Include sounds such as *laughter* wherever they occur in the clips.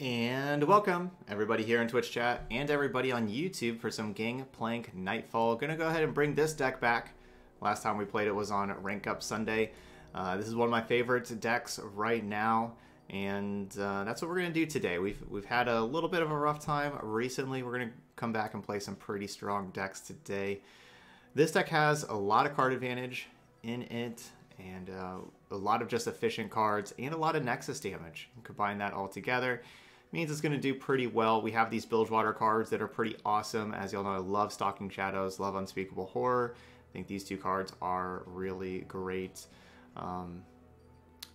And welcome everybody here in Twitch chat and everybody on YouTube for some Gangplank Nightfall. Gonna go ahead and bring this deck back. Last time we played it was on Rank Up Sunday. Uh, this is one of my favorite decks right now, and uh, that's what we're gonna do today. We've we've had a little bit of a rough time recently. We're gonna come back and play some pretty strong decks today. This deck has a lot of card advantage in it, and uh, a lot of just efficient cards and a lot of Nexus damage. Combine that all together means it's going to do pretty well. We have these Bilgewater cards that are pretty awesome. As y'all know, I love Stalking Shadows, love Unspeakable Horror. I think these two cards are really great. Um,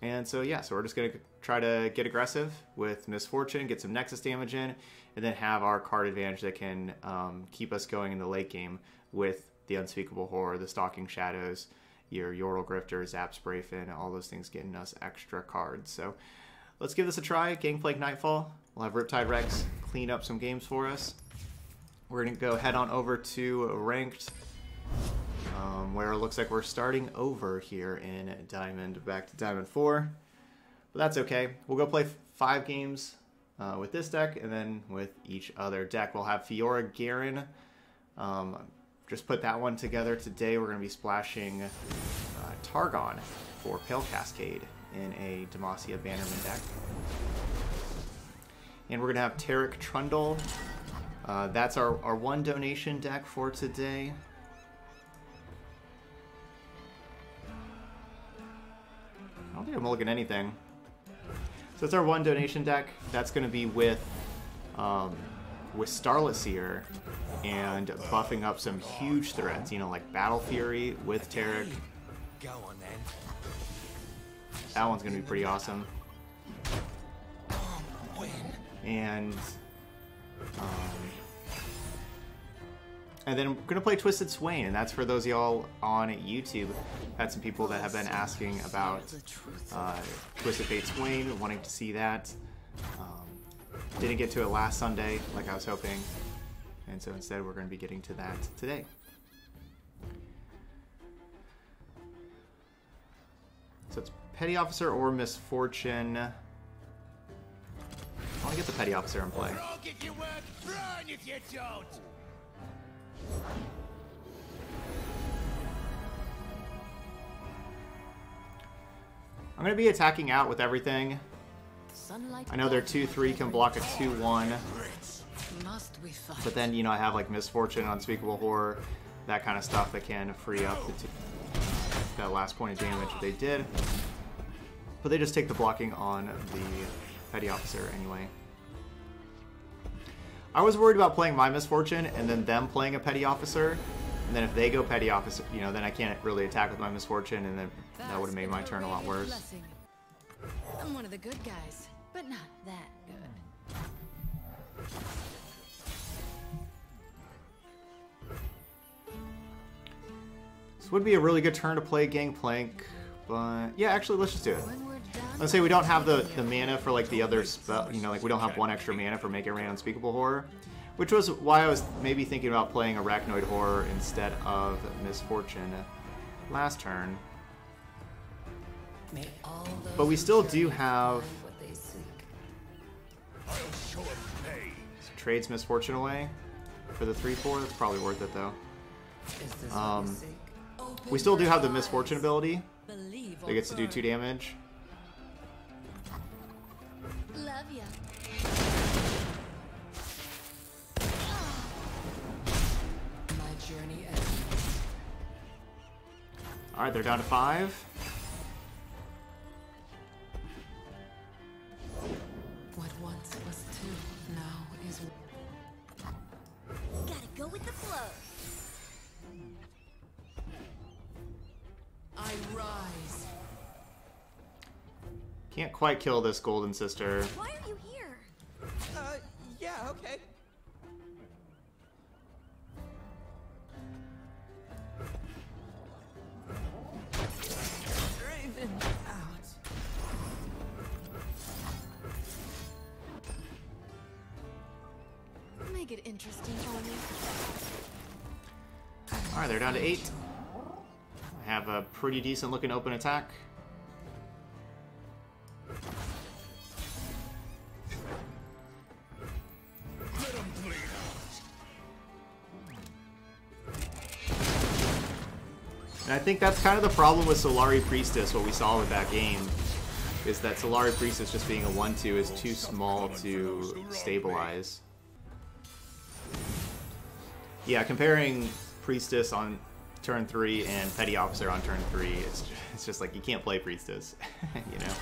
and so, yeah, so we're just going to try to get aggressive with Miss Fortune, get some Nexus damage in, and then have our card advantage that can um, keep us going in the late game with the Unspeakable Horror, the Stalking Shadows, your Yordle Grifter, Zap Sprayfin, all those things getting us extra cards. So let's give this a try. Gangplank Nightfall. We'll have Riptide Rex clean up some games for us. We're going to go head on over to Ranked, um, where it looks like we're starting over here in Diamond, back to Diamond 4. But that's okay. We'll go play five games uh, with this deck, and then with each other deck. We'll have Fiora Garen. Um, just put that one together today. We're going to be splashing uh, Targon for Pale Cascade in a Demacia Bannerman deck. And we're going to have Taric Trundle. Uh, that's our, our one donation deck for today. I don't think I'm looking at anything. So it's our one donation deck. That's going to be with um, with Starlit Seer and buffing up some huge threats. You know, like Battle Fury with Taric. Go on then. That one's going to be pretty awesome and um, and then I'm gonna play Twisted Swain, and that's for those y'all on YouTube. Had some people that have been asking about uh, Twisted Fate Swain, wanting to see that. Um, didn't get to it last Sunday like I was hoping, and so instead we're going to be getting to that today. So it's Petty Officer or Miss Fortune. I want to get the petty officer in play. I'm going to be attacking out with everything. I know their 2-3 can block a 2-1. But then, you know, I have like Miss Fortune, Unspeakable Horror, that kind of stuff that can free up the that last point of damage they did. But they just take the blocking on the Petty Officer anyway. I was worried about playing my Miss Fortune and then them playing a Petty Officer. And then if they go Petty Officer, you know, then I can't really attack with my Miss Fortune, and then that would have made my turn a lot worse. I'm one of the good guys, but not that good. This would be a really good turn to play Gangplank, but yeah, actually, let's just do it. Let's say we don't have the, the mana for like the other spell, you know, like we don't have one extra mana for Make It Rain Unspeakable Horror, which was why I was maybe thinking about playing Arachnoid Horror instead of Miss Fortune last turn. But we still do have... Trades Miss Fortune away for the 3-4. That's probably worth it though. Um, we still do have the Miss Fortune ability. That gets to do 2 damage. Alright, they're down to five. What once was two, now is Gotta go with the flow. I rise. Can't quite kill this golden sister. Why are you here? Uh, yeah, okay. Make it interesting for me. Alright, they're down to eight. I have a pretty decent looking open attack. And I think that's kind of the problem with Solari Priestess, what we saw with that game, is that Solari Priestess just being a 1-2 is too small to stabilize. Yeah, comparing Priestess on turn 3 and Petty Officer on turn 3, it's just, it's just like you can't play Priestess, *laughs* you know?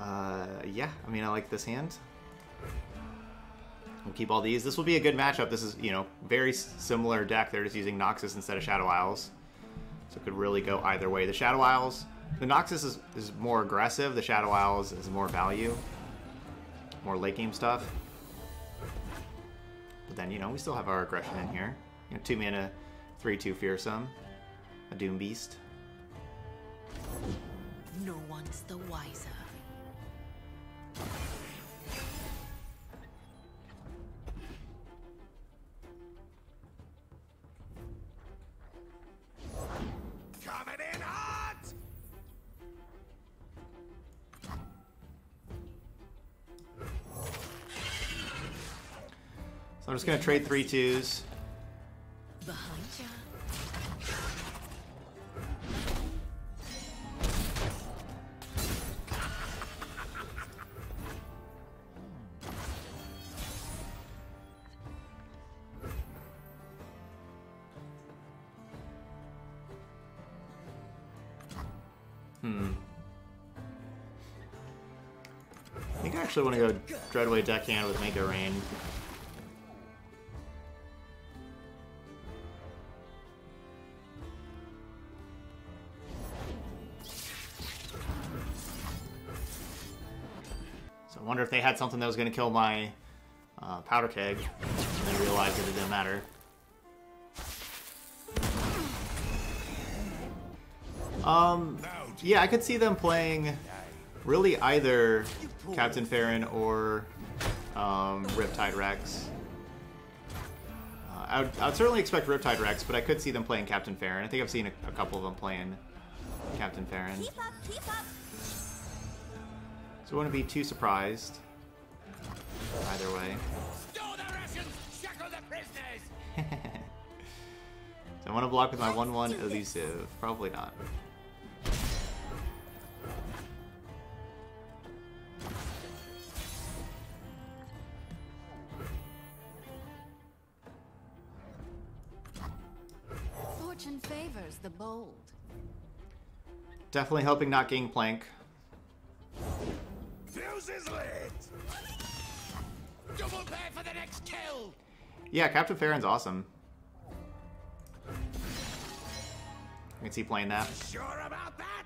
Uh, yeah, I mean, I like this hand. We'll keep all these. This will be a good matchup. This is, you know, very similar deck. They're just using Noxus instead of Shadow Isles. So it could really go either way. The Shadow Isles, the Noxus is, is more aggressive. The Shadow Isles is more value. More late game stuff. But then, you know, we still have our aggression in here. You know, 2 mana, 3-2 Fearsome. A Doom Beast. No one's the wiser. So I'm just going to trade 3-2s. Behind ya. Hmm. I think I actually want to go Dreadway Deckhand with Mega Rain. Had something that was going to kill my uh, Powder Keg, and then realized that it didn't matter. Um, yeah, I could see them playing really either Captain Farron or um, Riptide Rex. Uh, I, would, I would certainly expect Riptide Rex, but I could see them playing Captain Farron. I think I've seen a, a couple of them playing Captain Farron. Keep up, keep up. So I wouldn't be too surprised either way. Store the rations! Shackle the prisoners! *laughs* So I want to block with my 1-1 elusive. Probably not. Fortune favors the bold. Definitely helping not Gangplank. Fuse is lit! Double pay for the next kill! Yeah, Captain Farron's awesome. I can see playing that. Sure about that?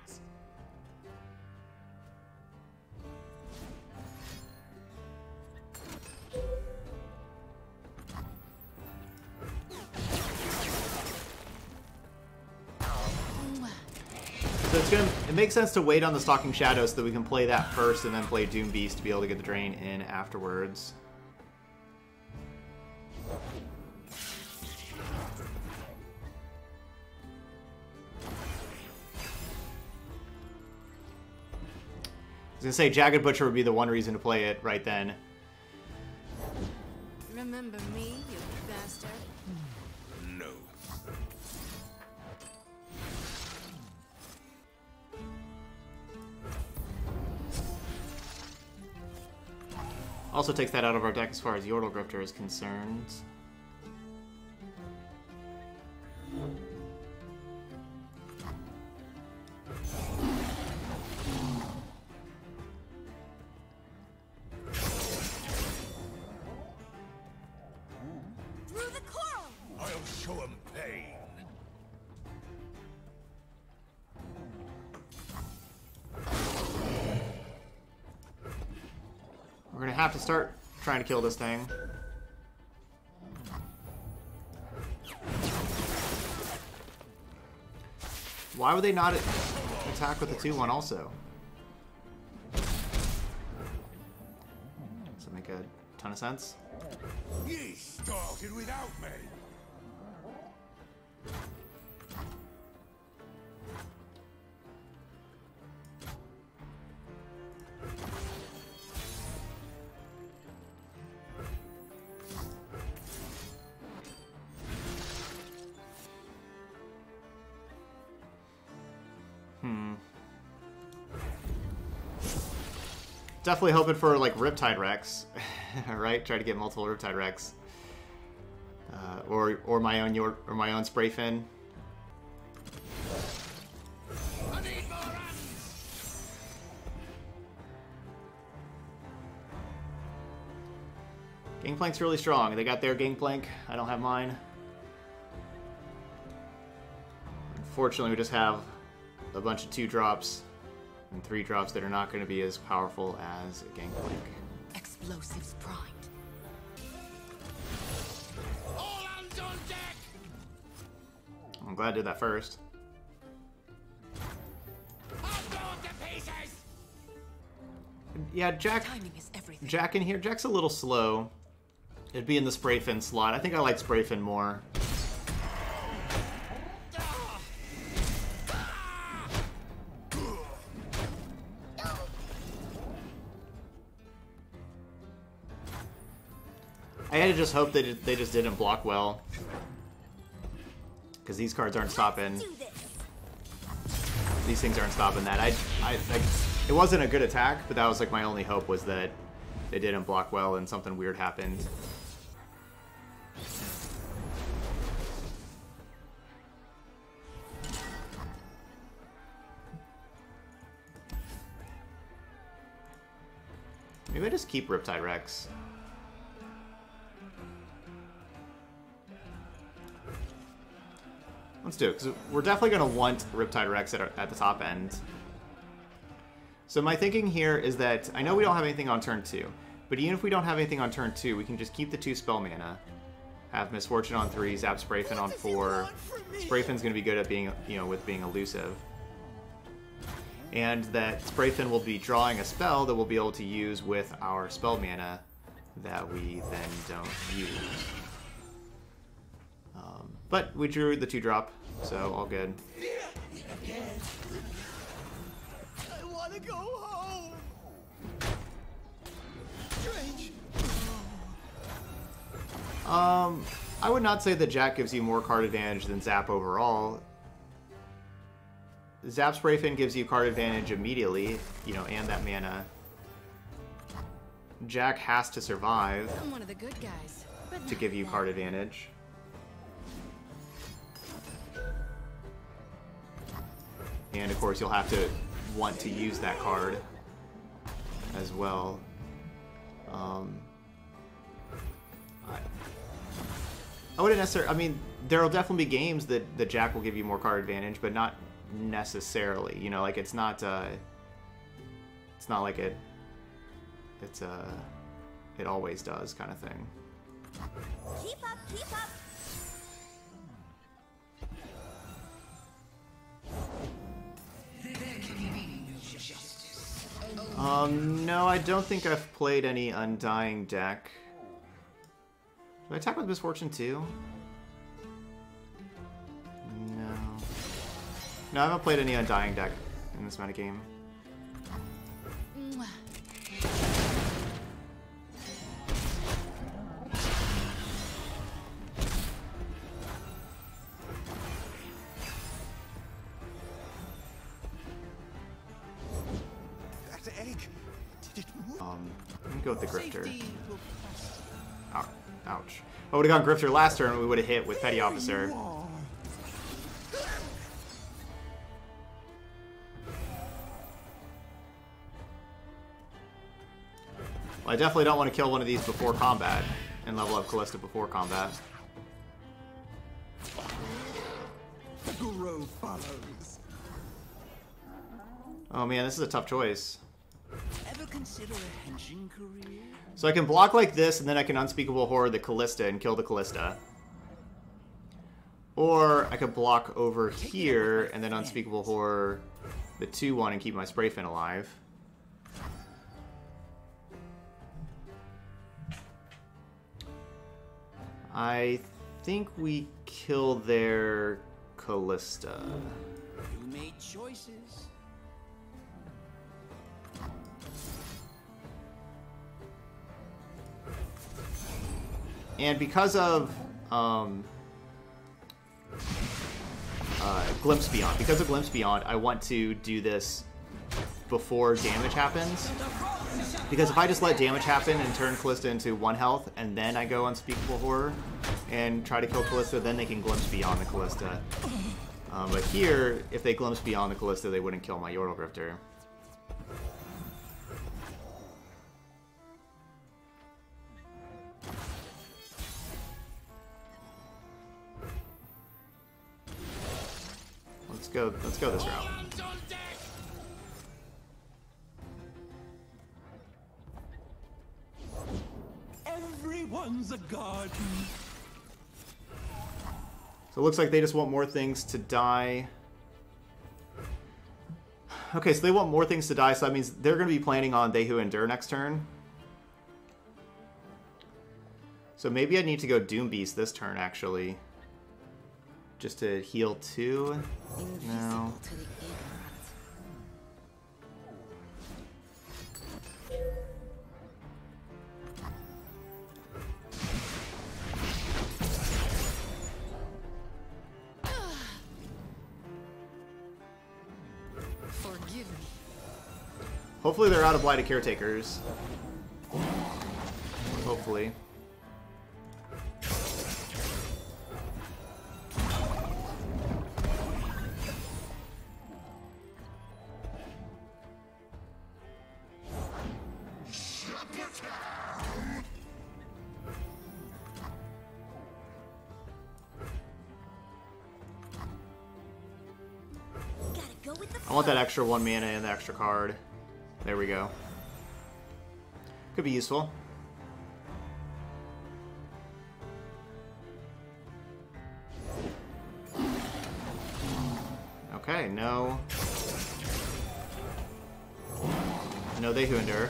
So it's gonna it makes sense to wait on the Stalking Shadow so that we can play that first and then play Doom Beast to be able to get the drain in afterwards. Gonna say Jagged Butcher would be the one reason to play it right then. Remember me, you bastard? No. Also takes that out of our deck as far as Yordle Grifter is concerned. Kill this thing. Why would they not attack with the 2-1 also? Does that make a ton of sense? Started without me. Definitely hoping for like Riptide Rex, *laughs* right? Try to get multiple Riptide Rex, uh, or or my own your or my own spray fin. Gangplank's really strong. They got their Gangplank. I don't have mine. Unfortunately, we just have a bunch of two drops and three drops that are not going to be as powerful as Gangplank. Explosives primed. All hands on deck. I'm glad I did that first. I'll blow it to pieces. Yeah, Jack. Timing is everything. Jack in here. Jack's a little slow. It'd be in the spray fin slot. I think I like spray fin more. I had just hope that they just didn't block well. Because these cards aren't stopping. These things aren't stopping that. I, I, like, it wasn't a good attack, but that was like my only hope was that they didn't block well and something weird happened. Maybe I just keep Riptide Rex. Let's do it, because we're definitely going to want Riptide Rex at, our, at the top end. So my thinking here is that, I know we don't have anything on turn 2, but even if we don't have anything on turn 2, we can just keep the 2 spell mana, have Miss Fortune on 3, Zap Sprayfin on 4. Sprayfin's going to be good at being, you know, with being elusive. And that Sprayfin will be drawing a spell that we'll be able to use with our spell mana that we then don't use. Um, but we drew the two drop, so all good. I want to go home. Strange. Um, I would not say that Jack gives you more card advantage than Zap overall. Zap Sprayfin gives you card advantage immediately, you know, and that mana. Jack has to survive one of the good guys. But to give you card advantage. And of course, you'll have to want to use that card as well. Um, I, I wouldn't necessarily. I mean, there will definitely be games that the Jack will give you more card advantage, but not necessarily. You know, like it's not. Uh, it's not like it. It's uh, it always does kind of thing. Keep up, keep up. Um, no, I don't think I've played any Undying deck. Did I attack with Miss Fortune too? No. No, I haven't played any Undying deck in this meta metagame. Would have gone Grifter last turn, we would have hit with Petty Officer. Well, I definitely don't want to kill one of these before combat and level up Kalista before combat. the grove follows. Oh man, this is a tough choice. Ever consider a henching career? So I can block like this, and then I can Unspeakable Horror the Kalista and kill the Kalista. Or I could block over here, and then Unspeakable Horror the 2-1 and keep my Spray Fin alive. I think we kill their Kalista. You made choices. And because of um, uh, Glimpse Beyond, because of Glimpse Beyond, I want to do this before damage happens. Because if I just let damage happen and turn Kalista into one health, and then I go Unspeakable Horror and try to kill Kalista, then they can glimpse beyond the Kalista. Um, but here, if they glimpse beyond the Kalista, they wouldn't kill my Yordle Grifter. Go. Let's go this route. Hands on deck! Everyone's a guardian. So it looks like they just want more things to die. Okay, so they want more things to die, so that means they're going to be planning on They Who Endure next turn. So maybe I need to go Doom Beast this turn, actually. Just to heal two? No. Hopefully they're out of Blighted Caretakers. Hopefully. Want that extra one mana and the extra card. There we go. Could be useful. Okay, no. No, they who endure.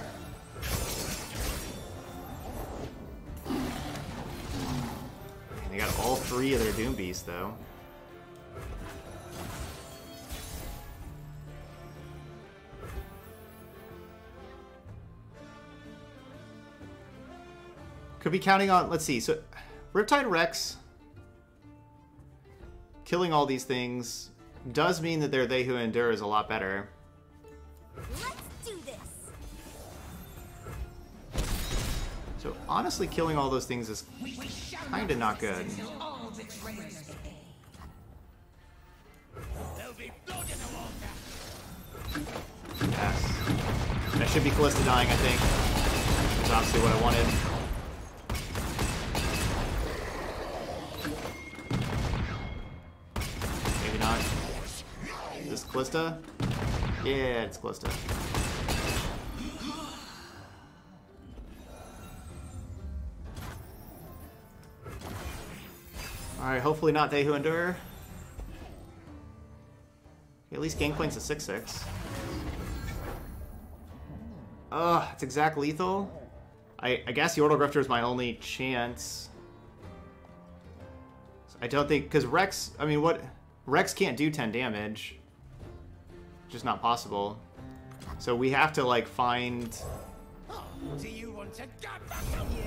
They got all three of their Doom Beasts, though. Could be counting on. Let's see. So, Riptide Rex killing all these things does mean that they're they who endure is a lot better. Let's do this. So honestly, killing all those things is kind of not good. There'll be blood in the water! Yes. That should be Kalista dying, I think. That's obviously what I wanted. This? Yeah, it's Kalista. Alright, hopefully not They Who Endure. At least gain points a 6-6. Ugh, it's exact lethal. I, I guess Yordle Grifter is my only chance. I don't think because Rex. I mean, what? Rex can't do 10 damage. Just not possible. So we have to like find. We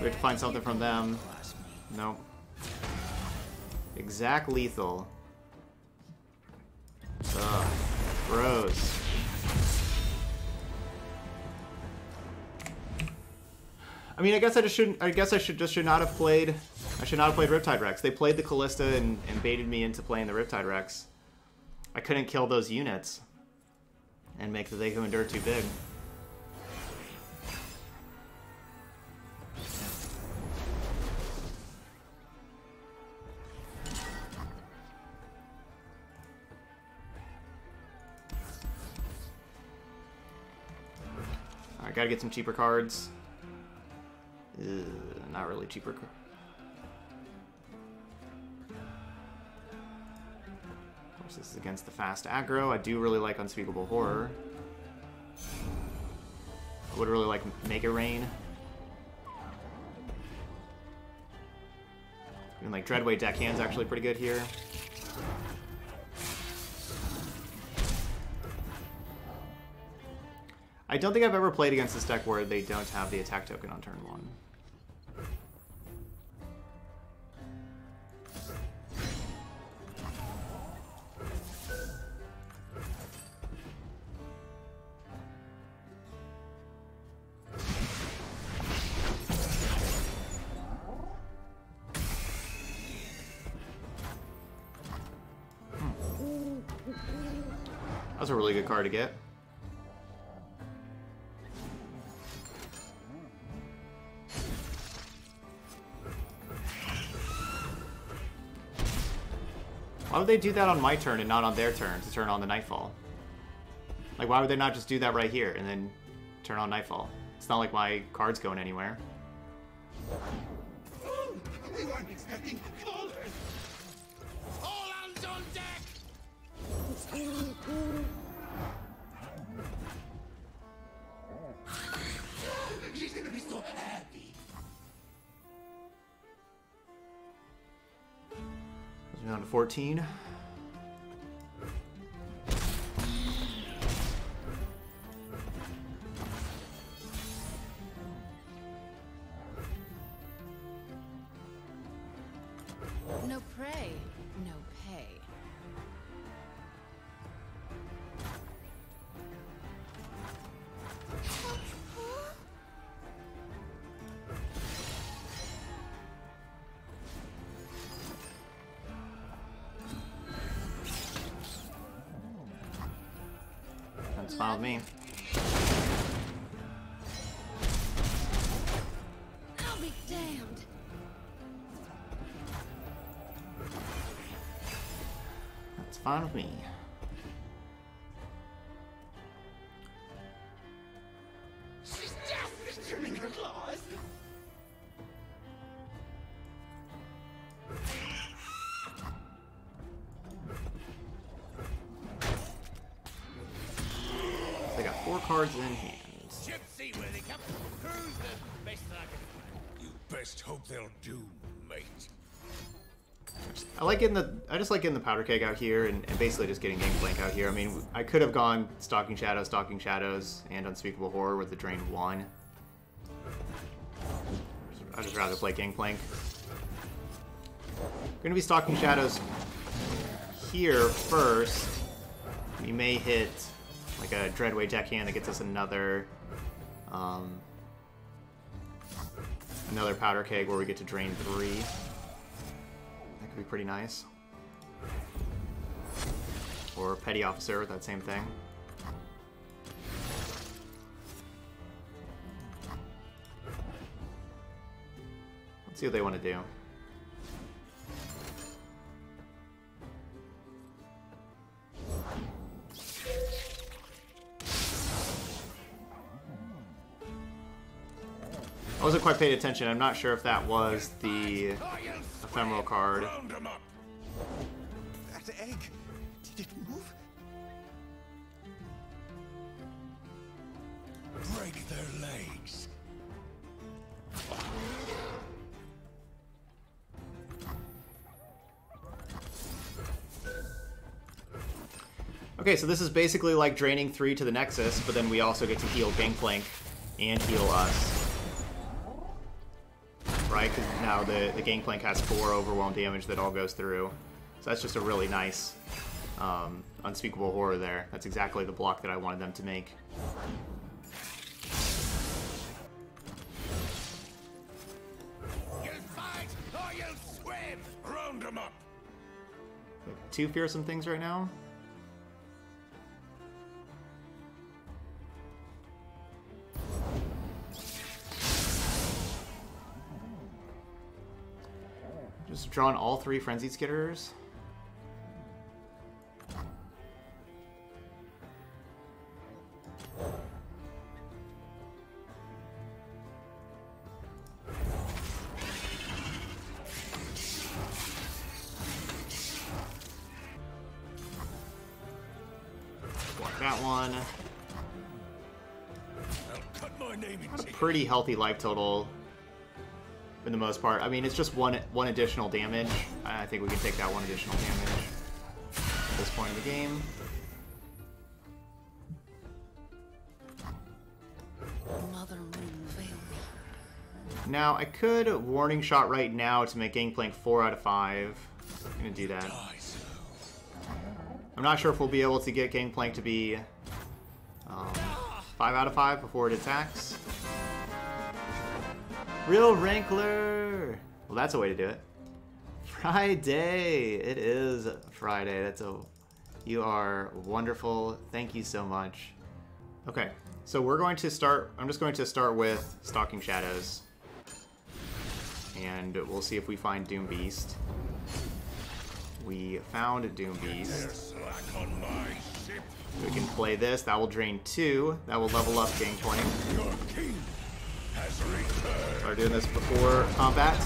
have to find something from them. Nope. Exact lethal. Ugh. Gross. I mean, I guess I just shouldn't. I guess I should just should not have played. I should not have played Riptide Rex. They played the Kalista and, and baited me into playing the Riptide Rex. I couldn't kill those units and make the They Who Endure too big. Alright, gotta get some cheaper cards. Ugh, not really cheaper. ca- course, this is against the fast aggro. I do really like Unspeakable Horror. I would really like Mega Rain. And like Dreadway Deckhand's actually pretty good here. I don't think I've ever played against this deck where they don't have the attack token on turn one. Card to get. Why would they do that on my turn and not on their turn to turn on the Nightfall? Like, why would they not just do that right here and then turn on Nightfall? It's not like my card's going anywhere. 14. That's fine with me. I'll be damned. That's fine with me. They'll do, mate. I like getting the I just like getting the powder keg out here and, and basically just getting Gangplank out here. I mean, I could have gone Stalking Shadows, Stalking Shadows, and Unspeakable Horror with the Drain 1. I'd just rather play Gangplank. Gonna be Stalking Shadows here first. We may hit like a Dreadway deckhand that gets us another um, another powder keg where we get to drain three. That could be pretty nice. Or Petty Officer with that same thing. Let's see what they want to do. I wasn't quite paying attention. I'm not sure if that was the ephemeral card. Round 'em up. That egg, did it move? Break their legs. Okay, so this is basically like draining three to the Nexus, but then we also get to heal Gangplank and heal us. Now the, the Gangplank has four overwhelm damage that all goes through. So that's just a really nice um, unspeakable horror there. That's exactly the block that I wanted them to make. Fight or you'll swim. Round 'em up. Two fearsome things right now. Drawn all three frenzied skitterers. Block that one. I'll cut my name in Got a pretty healthy life total for the most part. I mean, it's just one one additional damage. I think we can take that one additional damage at this point in the game. Mother Moon. Now, I could warning shot right now to make Gangplank 4 out of 5. I'm gonna do that. I'm not sure if we'll be able to get Gangplank to be um, 5 out of 5 before it attacks. Real Rankler! Well, that's a way to do it. Friday! It is Friday. That's a You are wonderful. Thank you so much. Okay, so we're going to start. I'm just going to start with Stalking Shadows. And we'll see if we find Doom Beast. We found Doom Beast. Slack on my ship. We can play this. That will drain two. That will level up Gangplank. Your king has returned. Start doing this before combat.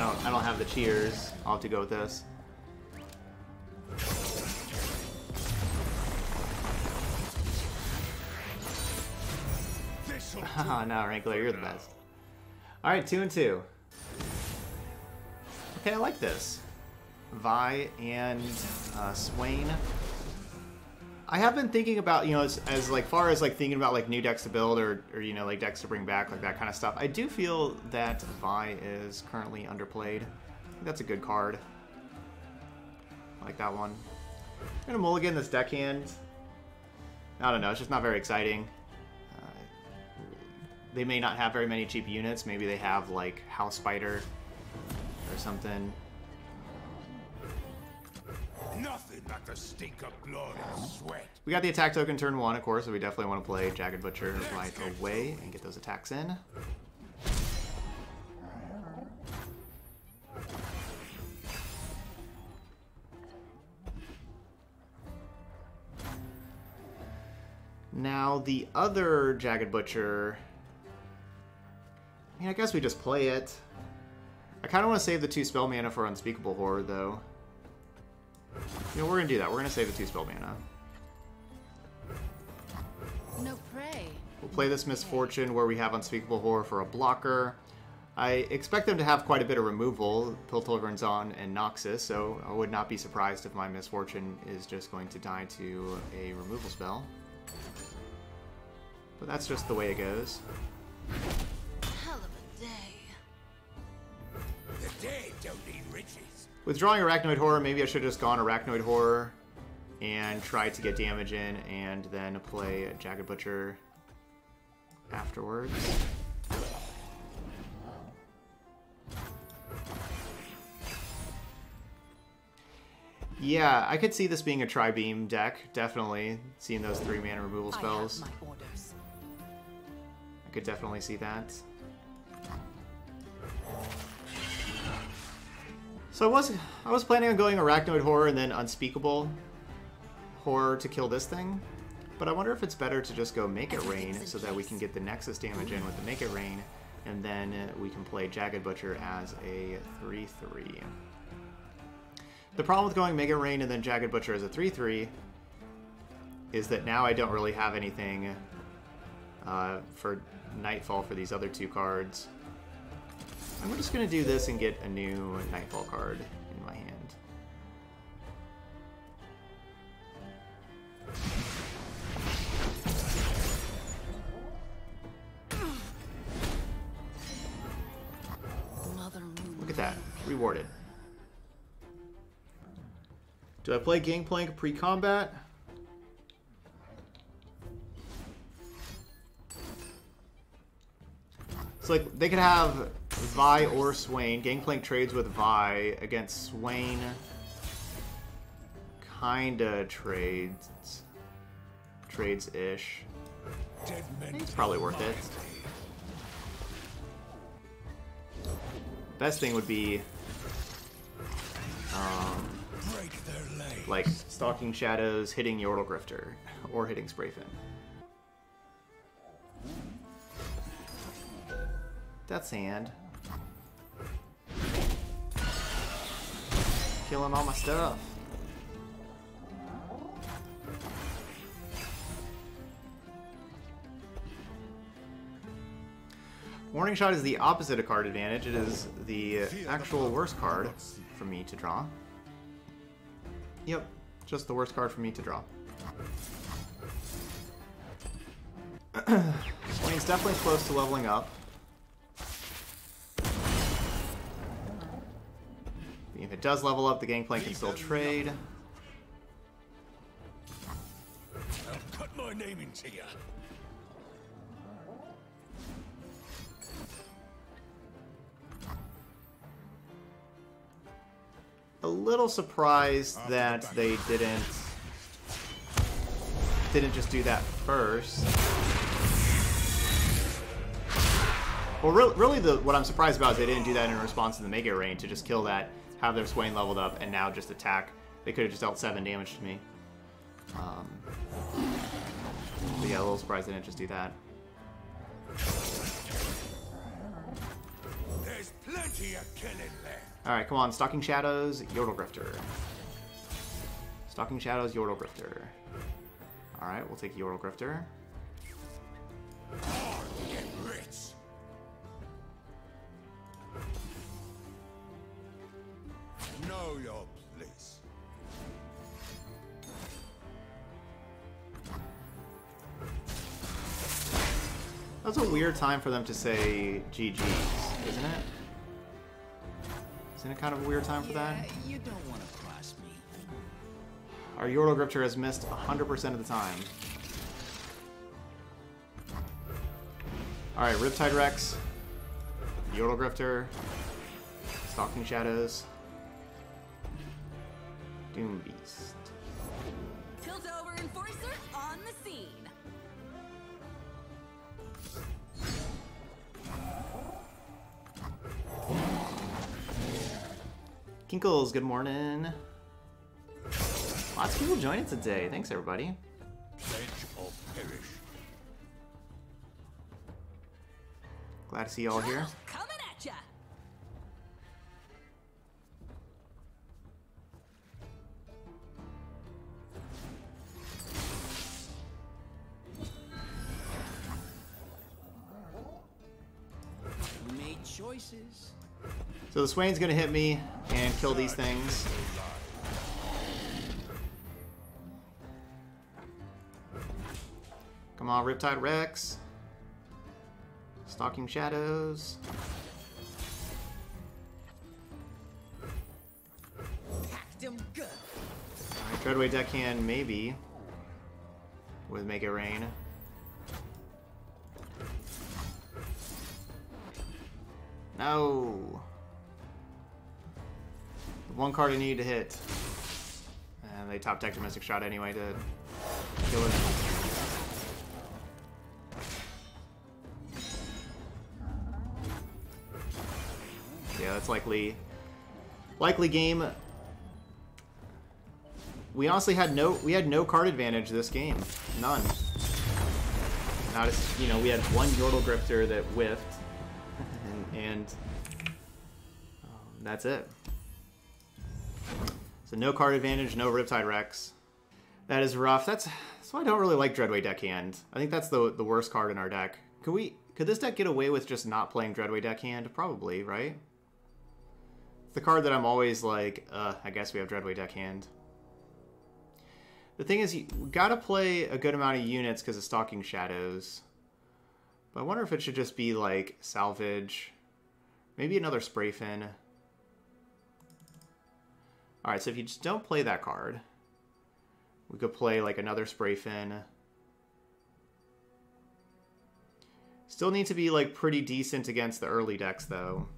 Um, I don't have the cheers. I'll have to go with this. Haha, no, Rankler, you're the best. Alright, two and two. Okay, I like this. Vi and uh, Swain. I have been thinking about, you know, as, as like far as like thinking about like new decks to build or, or you know like decks to bring back, like that kind of stuff. I do feel that Vi is currently underplayed. I think that's a good card. I like that one. I'm gonna mulligan this deckhand. I don't know, it's just not very exciting. They may not have very many cheap units. Maybe they have like House Spider or something. nothing but the stink of blood and sweat. We got the attack token turn one, of course, so we definitely want to play Jagged Butcher right away and get those attacks in. Now, the other Jagged Butcher... I mean, I guess we just play it. I kind of want to save the two spell mana for Unspeakable Horror, though. You know, we're going to do that. We're going to save the two spell mana. No prey. We'll play this Miss Fortune where we have Unspeakable Horror for a blocker. I expect them to have quite a bit of removal, Piltover Zaun and Noxus, so I would not be surprised if my Miss Fortune is just going to die to a removal spell. But that's just the way it goes. The dead don't need riches. Withdrawing Arachnoid Horror, maybe I should have just gone Arachnoid Horror and tried to get damage in and then play Jagged Butcher afterwards. Yeah, I could see this being a Tri-Beam deck, definitely. Seeing those three mana removal spells. I have my orders. I could definitely see that. So I was I was planning on going Arachnoid Horror and then Unspeakable Horror to kill this thing, but I wonder if it's better to just go Make It Rain so that we can get the Nexus damage in with the Make It Rain, and then uh, we can play Jagged Butcher as a 3-3. The problem with going Make It Rain and then Jagged Butcher as a 3-3 is that now I don't really have anything uh, for Nightfall for these other two cards. I'm just going to do this and get a new Nightfall card in my hand. Look at that. Rewarded. Do I play Gangplank pre-combat? It's like they could have Vi or Swain. Gangplank trades with Vi against Swain. Kinda trades. Trades ish. Dead men It's probably worth it. Best thing would be um, like Stalking Shadows hitting Yordle Grifter or hitting Sprayfin. Death's Hand. Killing all my stuff. Warning Shot is the opposite of card advantage. It is the actual worst card for me to draw. Yep, just the worst card for me to draw. *clears throat* Swain's definitely close to leveling up. Does level up, the Gangplank can still trade. my name into you. a little surprised that they didn't didn't just do that first. Well, re really, the what I'm surprised about is they didn't do that in response to the Make It Rain to just kill that, have their Swain leveled up, and now just attack. They could have just dealt seven damage to me. Um, but yeah, a little surprised they didn't just do that. There's plenty of killing left. Alright, come on. Stalking Shadows, Yordle Grifter. Stalking Shadows, Yordle Grifter. Alright, we'll take Yordle Grifter. Know your place. That's a weird time for them to say GG's, isn't it? Isn't it kind of a weird time for that? you don't want to cross me. Our Yordle Grifter has missed 100% of the time. Alright, Riptide Rex, Yordle Grifter, Stalking Shadows, Doom Beast. Tilt over enforcer on the scene. Kinkles, good morning. Lots of people joining today. Thanks, everybody. Pledge or perish. Glad to see you all here. So the Swain's gonna hit me and kill these things. Come on, Riptide Rex. Stalking Shadows. Packed him good. Alright, Dreadway Deckhand, maybe. With Make It Rain. No! One card I need to hit. And they top decked a Mystic Shot anyway to kill it. Yeah, that's likely likely game we honestly had no we had no card advantage this game. None. Not as you know, we had one Yordle Grifter that whiffed, *laughs* and, and um, that's it. So no card advantage, no Riptide Rex. That is rough. That's that's why I don't really like Dreadway Deckhand. I think that's the the worst card in our deck. Could we could this deck get away with just not playing Dreadway Deckhand? Probably, right? It's the card that I'm always like, uh, I guess we have Dreadway Deckhand. The thing is, you gotta play a good amount of units because of Stalking Shadows. But I wonder if it should just be like Salvage. Maybe another Spray Fin. Alright, so if you just don't play that card, we could play like another Spray Fin. Still need to be like pretty decent against the early decks though.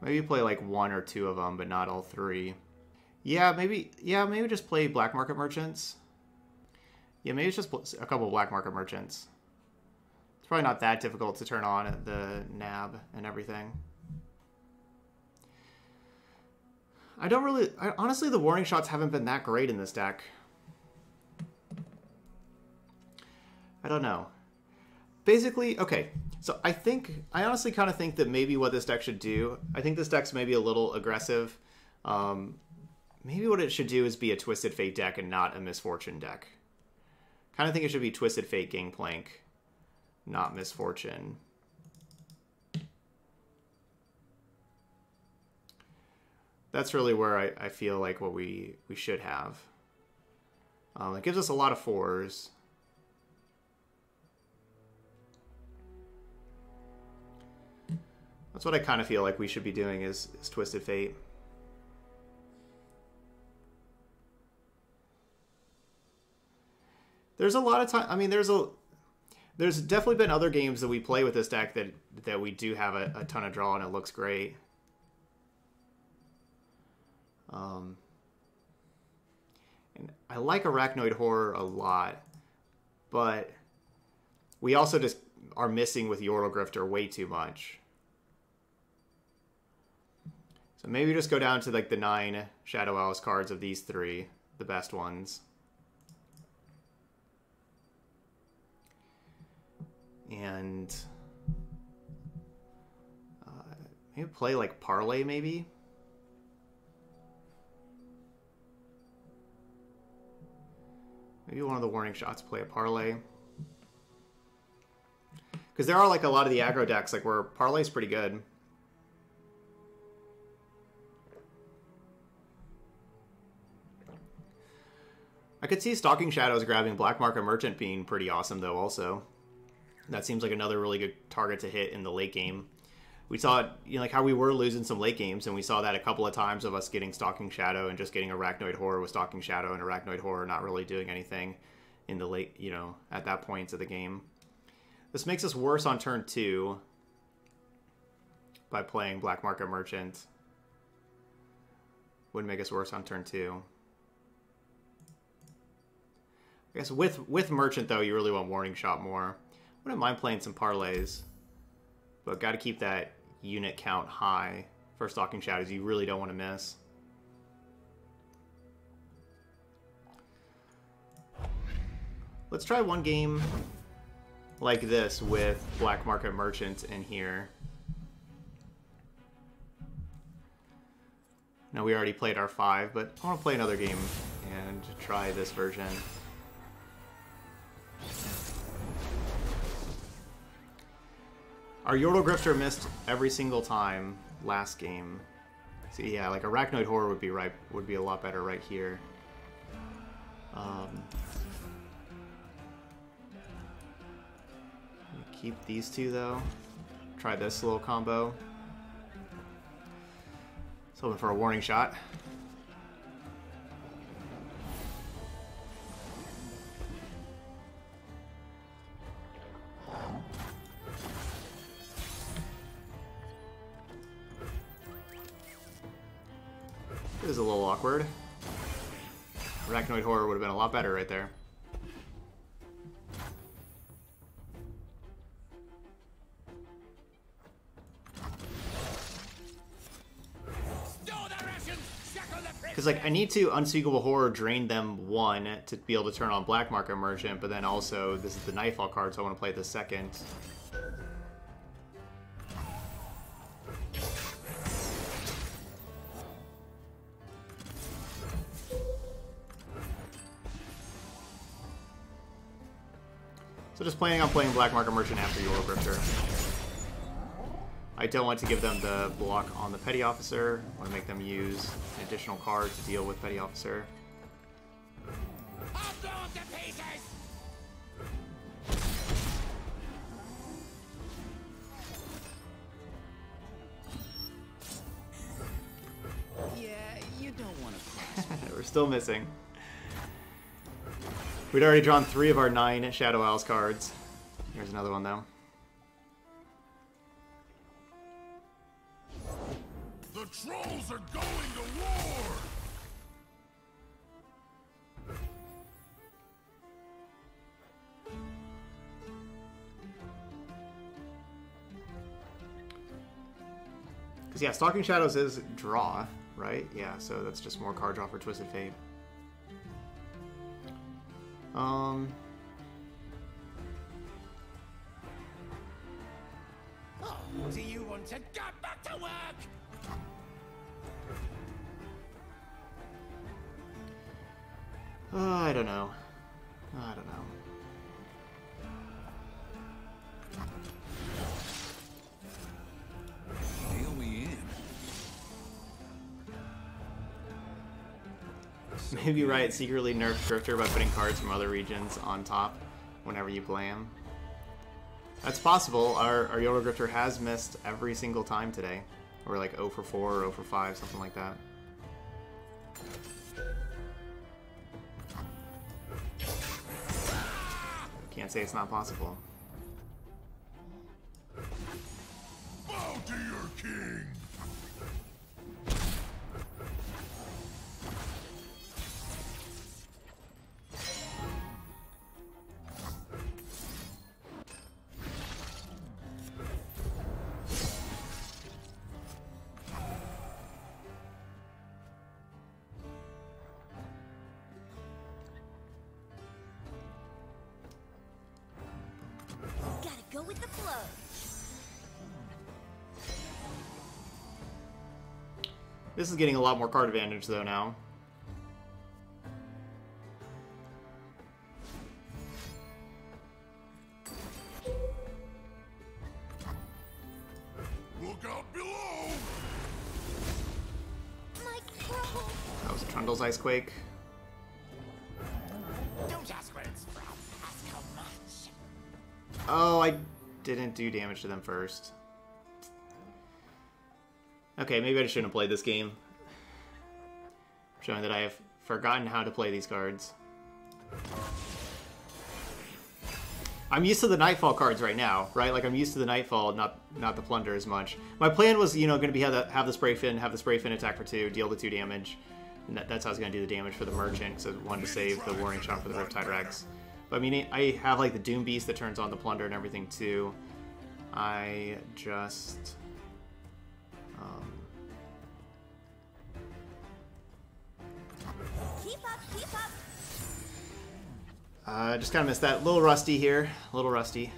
Maybe play like one or two of them, but not all three. Yeah, maybe. Yeah, maybe just play black market merchants. Yeah, maybe it's just a couple black market merchants. It's probably not that difficult to turn on the nab and everything. I don't really. I, honestly, the warning shots haven't been that great in this deck. I don't know. Basically, okay. So I think I honestly kind of think that maybe what this deck should do. I think this deck's maybe a little aggressive. Um, maybe what it should do is be a Twisted Fate deck and not a Miss Fortune deck. Kind of think it should be Twisted Fate Gangplank, not Miss Fortune. That's really where I, I feel like what we, we should have. Um, it gives us a lot of fours. That's what I kind of feel like we should be doing is, is Twisted Fate. There's a lot of time. I mean, there's a there's definitely been other games that we play with this deck that that we do have a, a ton of draw and it looks great. Um, and I like Arachnoid Horror a lot, but we also just are missing with Yordle Grifter way too much. So maybe just go down to like the nine Shadow Isles cards of these three, the best ones. And uh, maybe play like Parlay, maybe. Maybe one of the warning shots play a Parlay. Because there are like a lot of the aggro decks like where Parlay's pretty good. I could see Stalking Shadows grabbing Black Market Merchant being pretty awesome though also. That seems like another really good target to hit in the late game. We saw it, you know, like how we were losing some late games, and we saw that a couple of times of us getting Stalking Shadow and just getting Arachnoid Horror with Stalking Shadow and Arachnoid Horror not really doing anything in the late, you know, at that point of the game. This makes us worse on turn two by playing Black Market Merchant. Would make us worse on turn two. I guess with with Merchant though, you really want Warning Shot more. Wouldn't mind playing some parlays, but got to keep that unit count high for Stalking Shadows. You really don't want to miss. Let's try one game like this with Black Market Merchant in here. Now we already played our five, but I want to play another game and try this version. Our Yordle Grifter missed every single time last game. So yeah, like Arachnoid Horror would be right would be a lot better right here. Um, keep these two though. Try this little combo. Just hoping for a warning shot. Is a little awkward. Arachnoid Horror would have been a lot better right there. Because, like, I need to Unspeakable Horror drain them one to be able to turn on Black Market Merchant, but then also, this is the Nightfall card, so I want to play the second. So just planning on playing Black Market Merchant after Yordle Grifter. I don't want to give them the block on the Petty Officer. I want to make them use an additional card to deal with Petty Officer. I'll blow them to pieces! Yeah, you don't want to. *laughs* We're still missing. We'd already drawn three of our nine Shadow Isles cards. Here's another one, though. The trolls are going to war! Because, yeah, Stalking Shadows is draw, right? Yeah, so that's just more card draw for Twisted Fate. Um, Oh, do you want to get back to work? uh, I don't know. I don't know. *laughs* Maybe Riot, secretly nerfed Grifter by putting cards from other regions on top whenever you play him. That's possible. Our, our Yordle Grifter has missed every single time today. Or like 0 for 4 or 0 for 5, something like that. Can't say it's not possible. Bow to your king! Is getting a lot more card advantage though now. Look out below! Mike. That was Trundle's Ice Quake. Don't ask where it's from. Ask how much. Oh, I didn't do damage to them first. Okay, maybe I shouldn't have played this game. Showing that I have forgotten how to play these cards. I'm used to the Nightfall cards right now, right? Like I'm used to the Nightfall, not not the Plunder as much. My plan was, you know, going to be have the, have the Spray Fin, have the Spray Fin attack for two, deal the two damage. And that, that's how I was going to do the damage for the Merchant, because I wanted to save the Warning Shot for the Riptide Rex. But I mean, I have like the Doom Beast that turns on the Plunder and everything too. I just... Um, Up. uh, just kind of missed that. A little rusty here. A little rusty.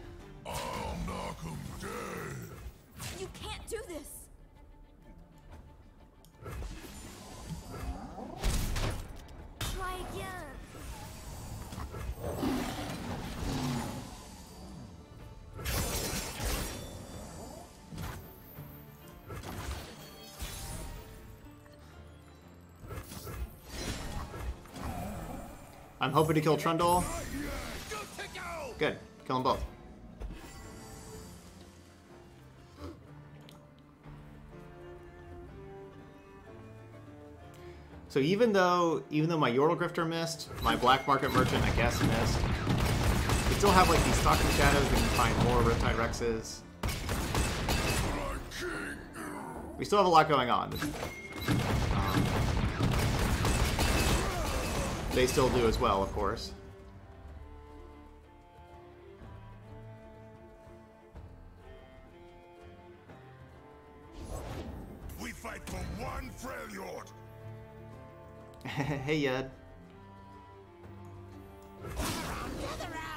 Hoping to kill Trundle. Good. Kill them both. So even though even though my Yordle Grifter missed, my Black Market Merchant I guess missed, we still have like these Stalking Shadows, we can find more Riptide Rexes. We still have a lot going on. They still do as well, of course. We fight for one Freljord! *laughs* hey, Yed.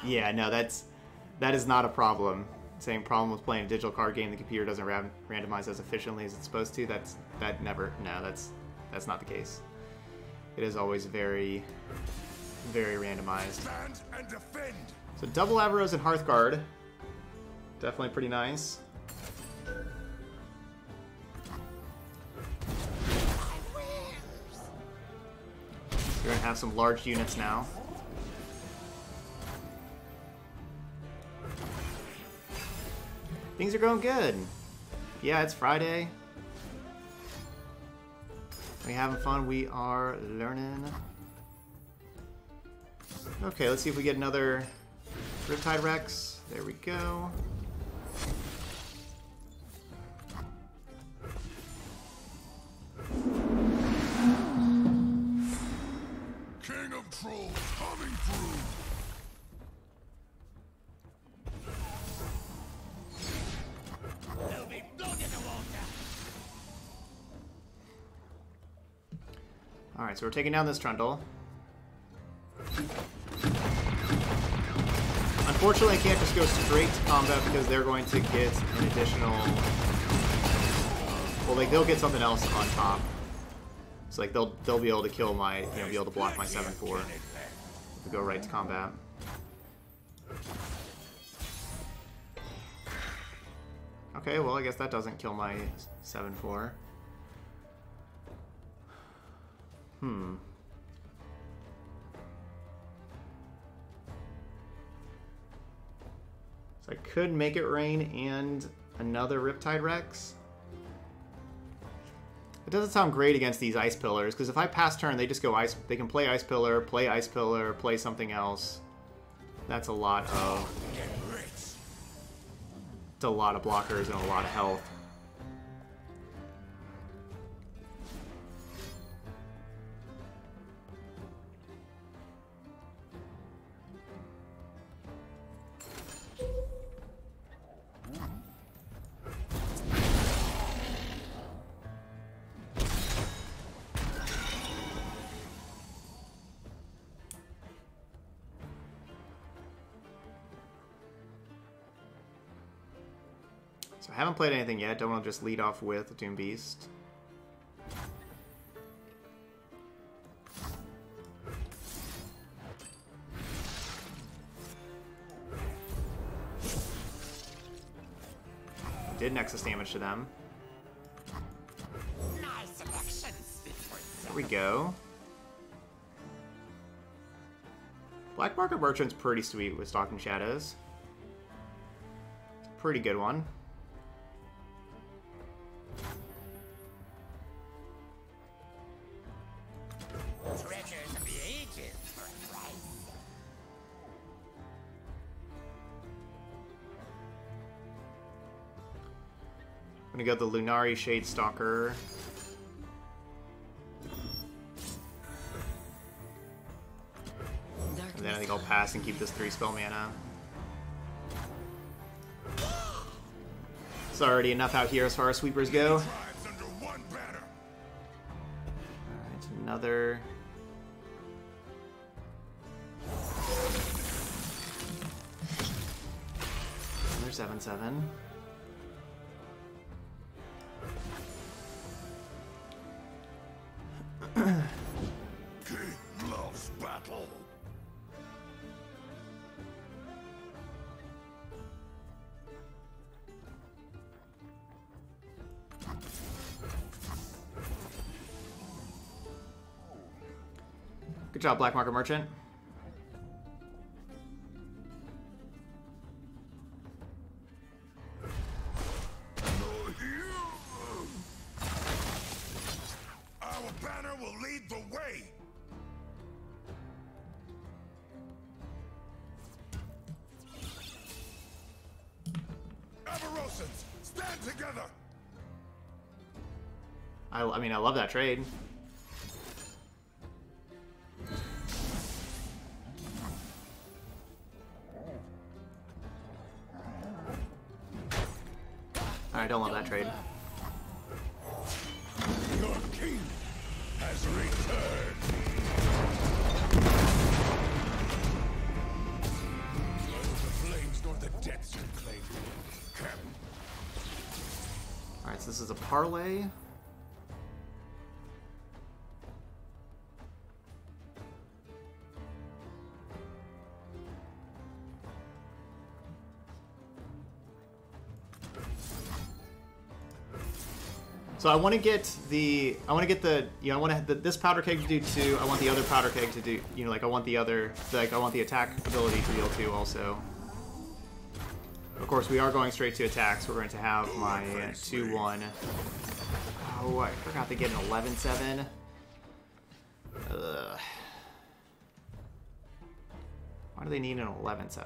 Yeah, no, that's that is not a problem. Same problem with playing a digital card game. The computer doesn't ran- randomize as efficiently as it's supposed to. That's that never. No, that's that's not the case. It is always very, very randomized. Stand and defend! So double Avarosan Hearthguard. Definitely pretty nice. You're gonna have some large units now. Things are going good. Yeah, it's Friday. We having fun. We are learning. Okay, let's see if we get another Riptide Rex. There we go. King of Trolls Alright, so we're taking down this Trundle. Unfortunately, I can't just go straight to combat because they're going to get an additional... Uh, well, like, they'll get something else on top. So, like, they'll they'll be able to kill my... You know, be able to block my 7-4 if go right to combat. Okay, well, I guess that doesn't kill my 7-4. Hmm. So I could make it rain and another Riptide Rex. It doesn't sound great against these Ice Pillars, because if I pass turn, they just go Ice... They can play Ice Pillar, play Ice Pillar, play something else. That's a lot of... It's a lot of blockers and a lot of health. Haven't played anything yet. Don't want to just lead off with Doom Beast. Did Nexus damage to them. There we go. Black Market Merchant's pretty sweet with Stalking Shadows. It's a pretty good one. Go the Lunari Shade Stalker. And then I think I'll pass and keep this three spell mana. It's already enough out here as far as sweepers go. Alright, another. Another 7 7. Job, Black Market Merchant. Our banner will lead the way. Avarosans, stand together. I, I mean, I love that trade. I don't love that trade. Your king has returned. Alright, so this is a parlay. So I want to get the I want to get the you know I want to this powder keg to do two. I want the other powder keg to do you know like I want the other like I want the attack ability to deal two also. Of course, we are going straight to attacks. We're going to have my 2-1. Oh, I forgot to get an 11-7. Why do they need an 11-7?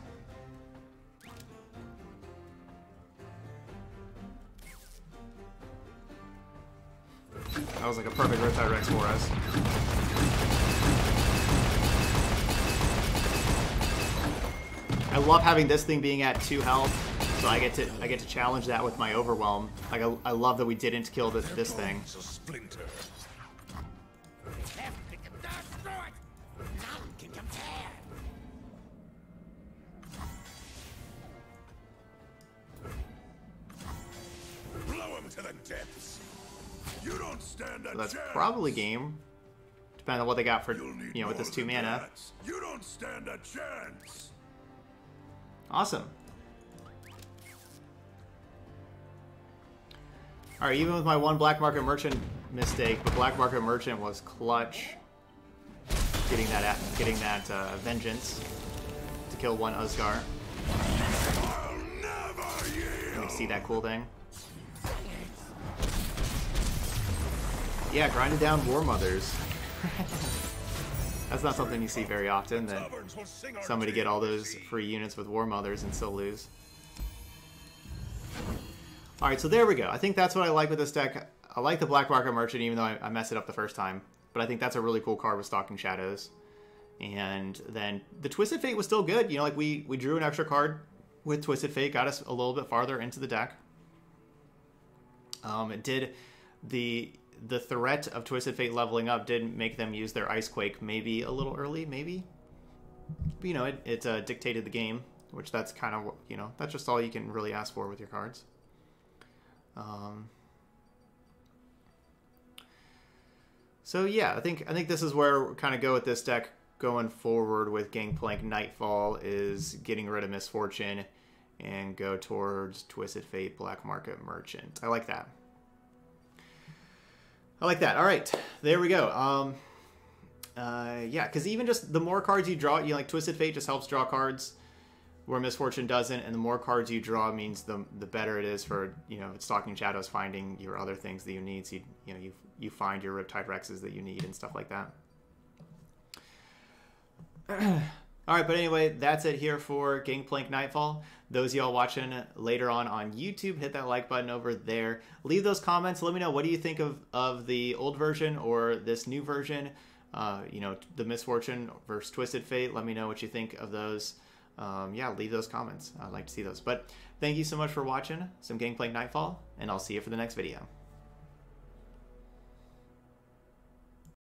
I love having this thing being at two health, so I get to I get to challenge that with my overwhelm. Like I, I love that we didn't kill this this thing. Probably game. Depending on what they got for you know with this two mana. You don't stand a chance. Awesome. All right, even with my one black market merchant mistake, the black market merchant was clutch. Getting that at, getting that uh, vengeance to kill one Usgar. I'll never. You see that cool thing? Yeah, grinded down War Mothers. That's not something you see very often. That somebody get all those free units with War Mothers and still lose. Alright, so there we go. I think that's what I like with this deck. I like the Black Market Merchant, even though I, I messed it up the first time. But I think that's a really cool card with Stalking Shadows. And then the Twisted Fate was still good. You know, like we, we drew an extra card with Twisted Fate, got us a little bit farther into the deck. Um, it did the the threat of Twisted Fate leveling up did make them use their Ice Quake maybe a little early, maybe. But, you know, it, it uh, dictated the game, which that's kind of you know that's just all you can really ask for with your cards. Um, so yeah, I think I think this is where we kind of go with this deck going forward with Gangplank Nightfall is getting rid of Miss Fortune and go towards Twisted Fate Black Market Merchant. I like that. I like that. All right, there we go. Um, uh, yeah, because even just the more cards you draw, you know, like Twisted Fate just helps draw cards where Miss Fortune doesn't, and the more cards you draw means the the better it is for you know Stalking Shadows finding your other things that you need. So you, you know you you find your Riptide Rexes that you need and stuff like that. *clears throat* All right, but anyway, that's it here for Gangplank Nightfall. Those y'all watching later on on YouTube, hit that like button over there. Leave those comments. Let me know what do you think of of the old version or this new version. Uh, you know, the Miss Fortune versus Twisted Fate. Let me know what you think of those. Um, yeah, leave those comments. I'd like to see those. But thank you so much for watching some Gangplank Nightfall, and I'll see you for the next video.